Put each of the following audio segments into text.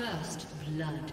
First blood.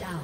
Down.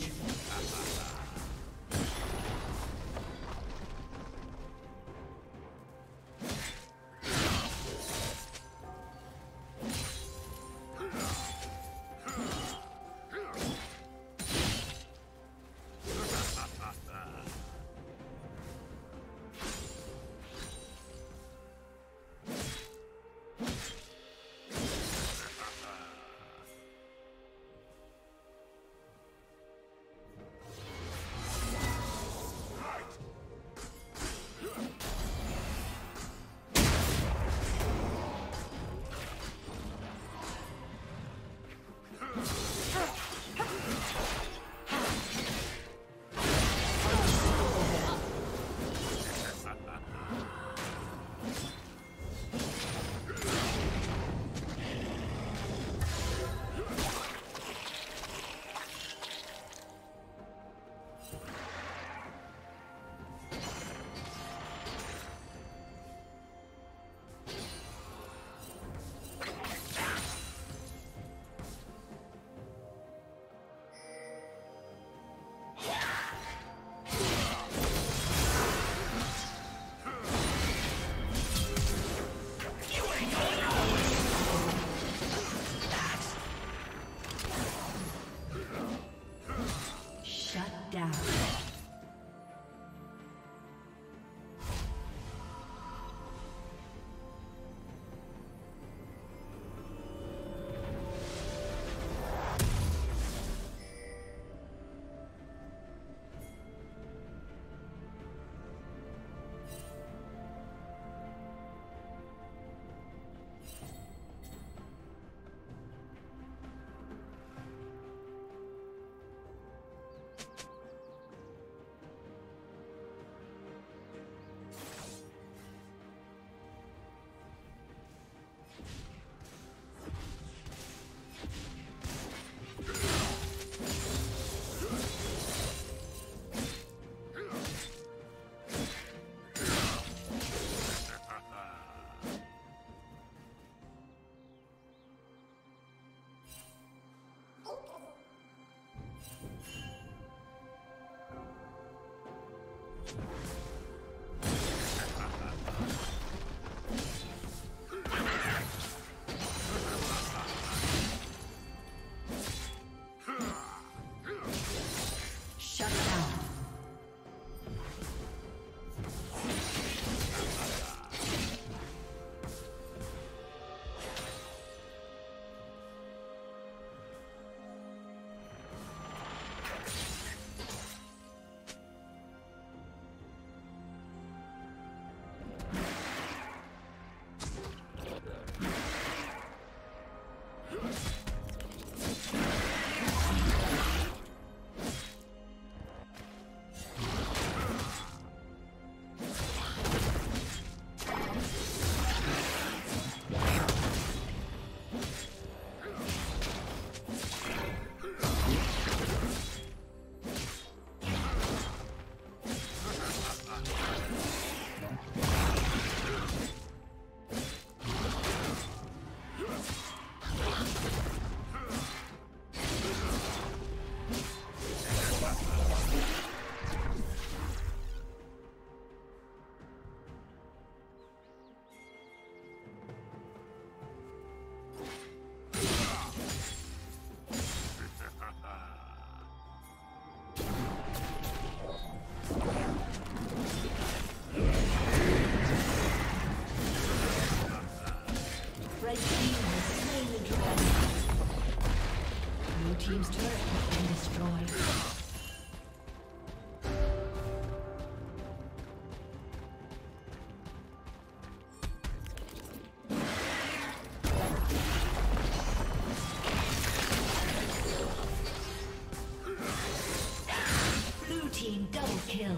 Team double kill.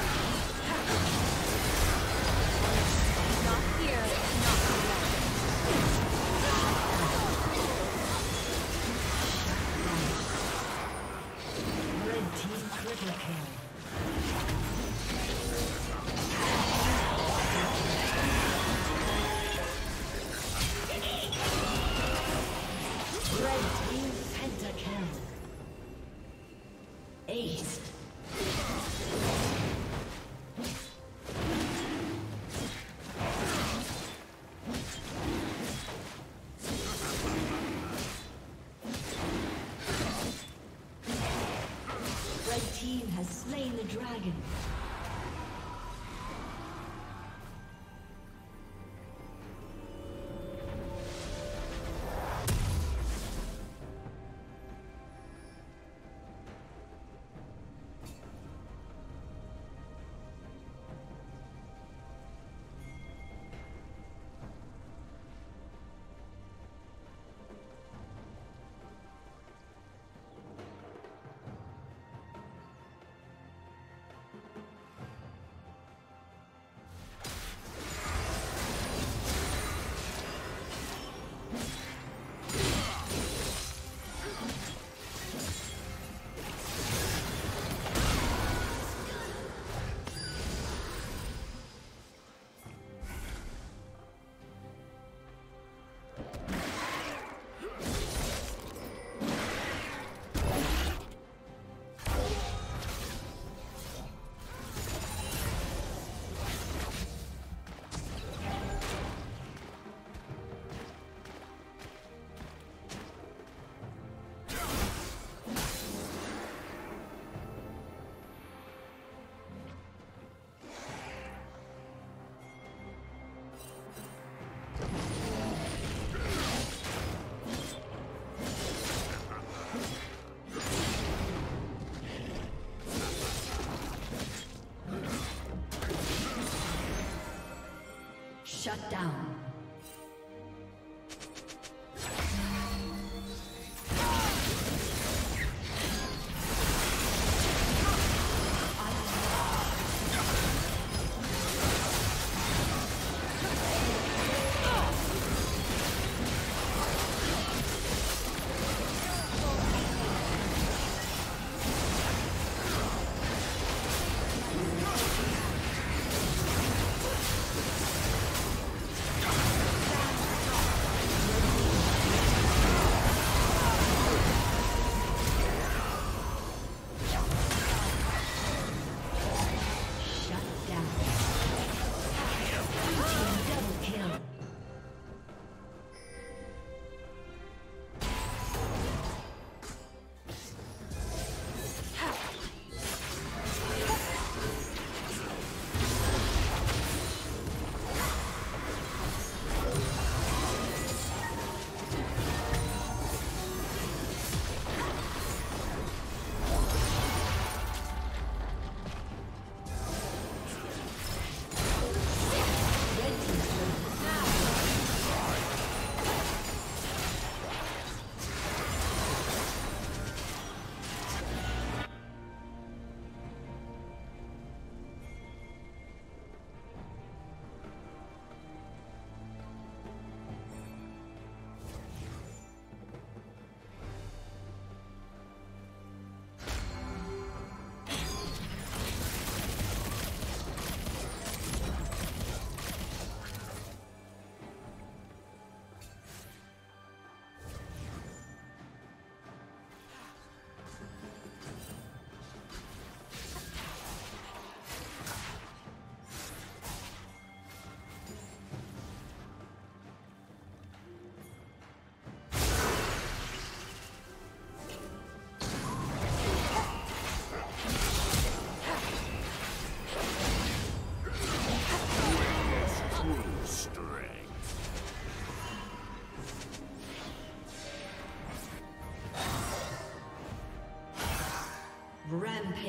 Shut down.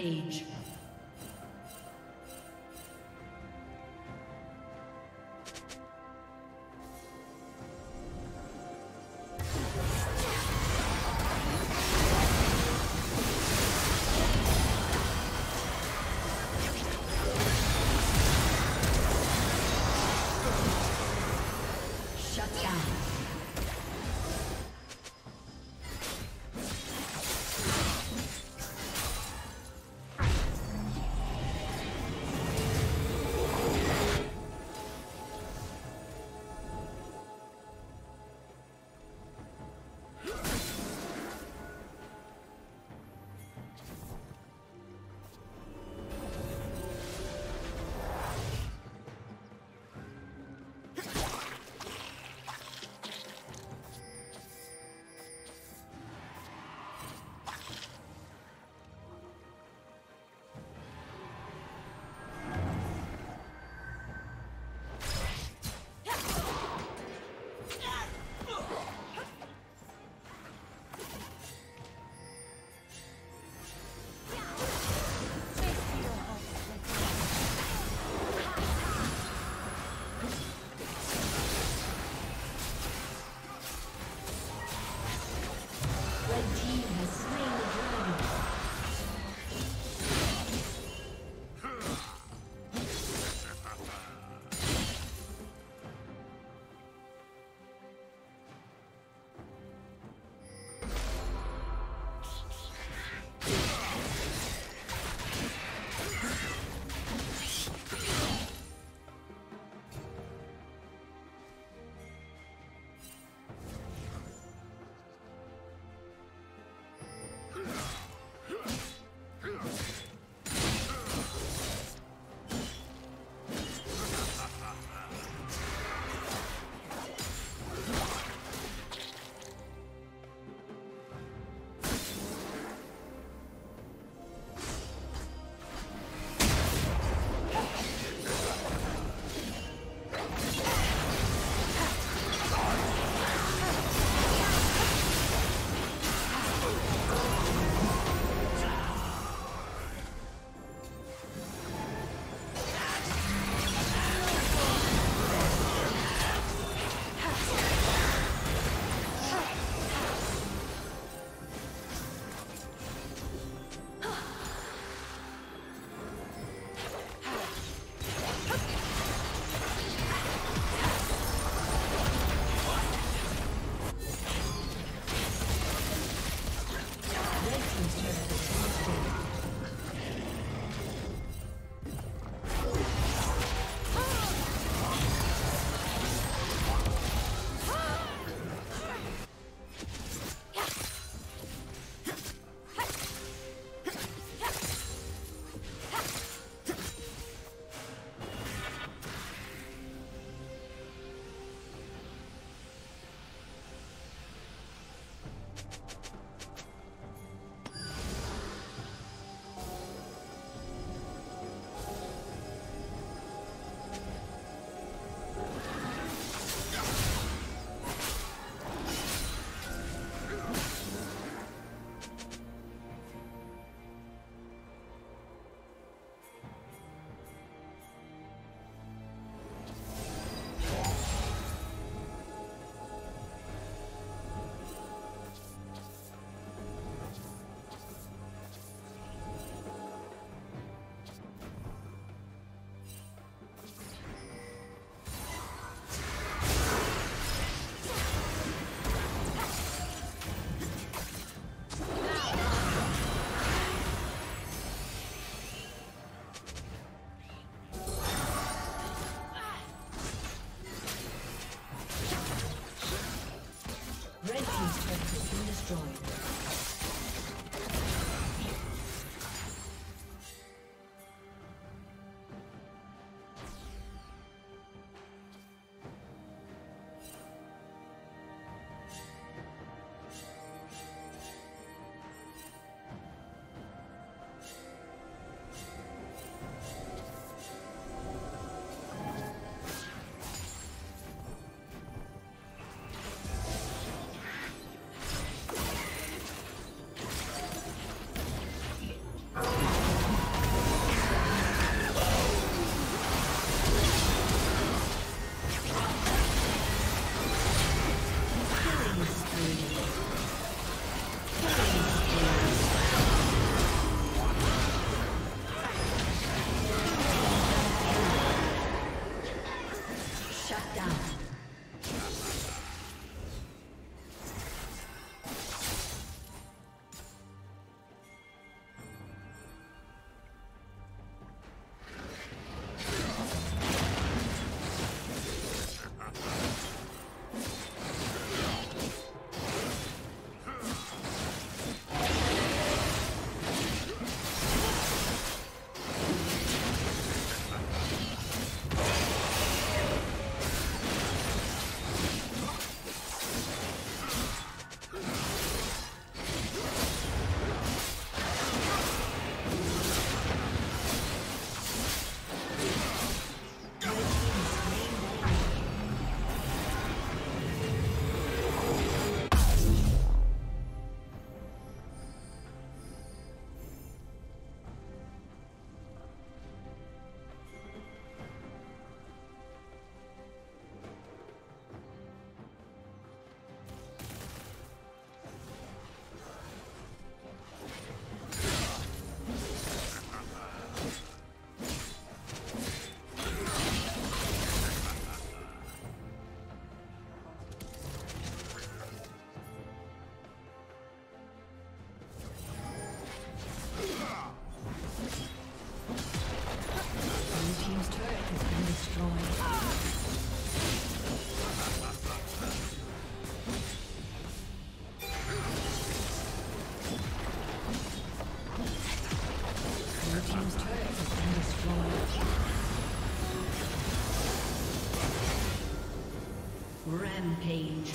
Rampage.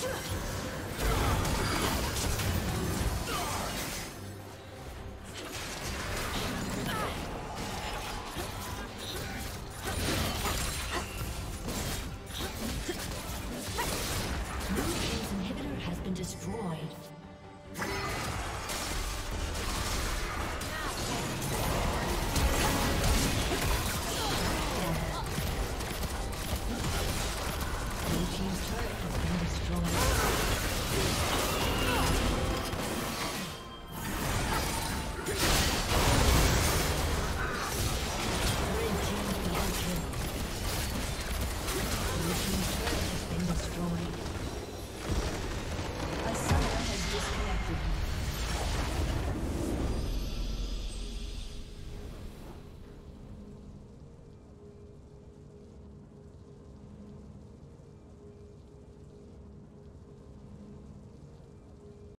Come on.